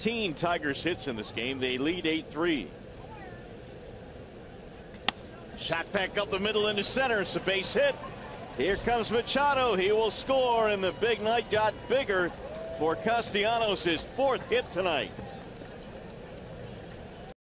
13 Tigers hits in this game. They lead 8-3. Shot back up the middle into center. It's a base hit. Here comes Machado. He will score, and the big night got bigger for Castellanos, his fourth hit tonight.